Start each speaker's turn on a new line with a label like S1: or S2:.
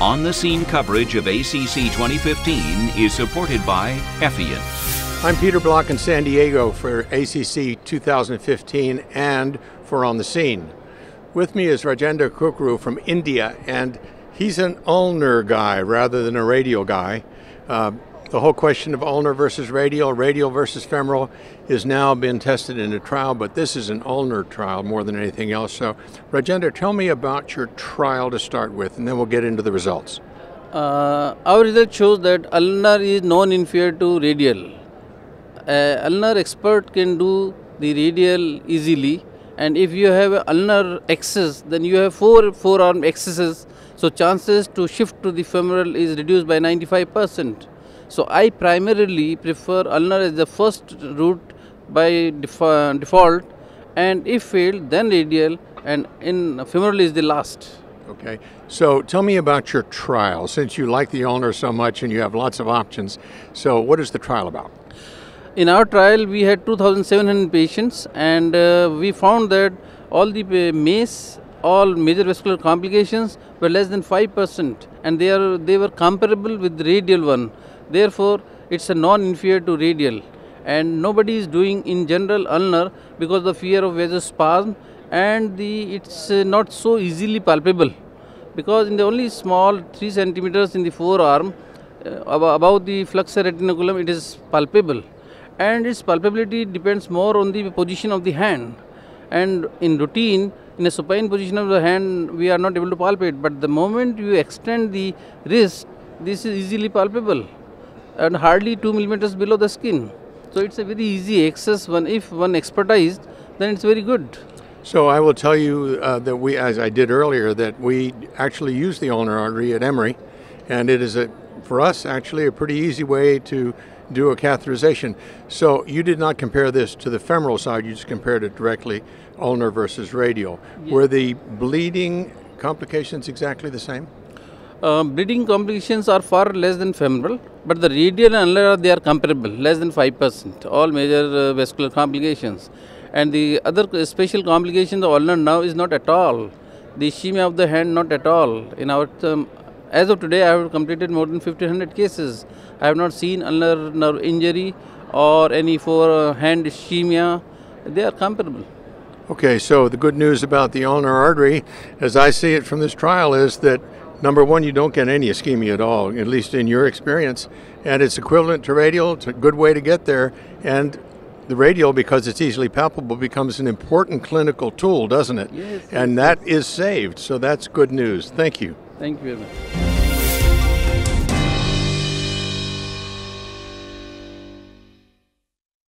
S1: On the scene coverage of ACC 2015 is supported by Effient.
S2: I'm Peter Block in San Diego for ACC 2015 and for On the Scene. With me is Rajendra Kukru from India, and he's an ulnar guy rather than a radial guy. Uh, the whole question of ulnar versus radial, radial versus femoral, is now been tested in a trial, but this is an ulnar trial more than anything else. So, Rajendra, tell me about your trial to start with, and then we'll get into the results.
S3: Uh, our result shows that ulnar is non-inferior to radial. Uh, ulnar expert can do the radial easily, and if you have ulnar excess, then you have four forearm excesses. So chances to shift to the femoral is reduced by 95 percent. So I primarily prefer ulnar as the first route by default and if failed then radial and in femoral is the last.
S2: Okay, so tell me about your trial since you like the ulnar so much and you have lots of options. So what is the trial about?
S3: In our trial we had 2700 patients and uh, we found that all the uh, MACE all major vascular complications were less than 5% and they are they were comparable with the radial one Therefore, it's a non-inferior to radial. And nobody is doing in general ulnar because the fear of vasospasm and the it's uh, not so easily palpable. Because in the only small 3 centimeters in the forearm uh, above the flexor retinaculum it is palpable. And its palpability depends more on the position of the hand. And in routine in a supine position of the hand we are not able to palpate. But the moment you extend the wrist this is easily palpable and hardly 2 millimeters below the skin. So it's a very easy access one if one expertise then it's very good.
S2: So I will tell you uh, that we, as I did earlier, that we actually use the ulnar artery at Emory, and it is a, for us actually a pretty easy way to do a catheterization. So you did not compare this to the femoral side; you just compared it directly ulnar versus radial. Yes. Were the bleeding complications exactly the same?
S3: Uh, bleeding complications are far less than femoral, but the radial and ulnar they are comparable, less than 5%, all major uh, vascular complications. And the other special complication, the ulnar now is not at all. The ischemia of the hand, not at all. In our um, as of today, I have completed more than 1500 cases. I have not seen ulnar nerve injury or any for uh, hand ischemia. They are comparable.
S2: Okay, so the good news about the ulnar artery, as I see it from this trial, is that number one, you don't get any ischemia at all, at least in your experience, and it's equivalent to radial. It's a good way to get there, and the radial, because it's easily palpable, becomes an important clinical tool, doesn't it?
S3: Yes.
S2: And
S3: yes,
S2: that is saved, so that's good news. Thank you.
S3: Thank you very much.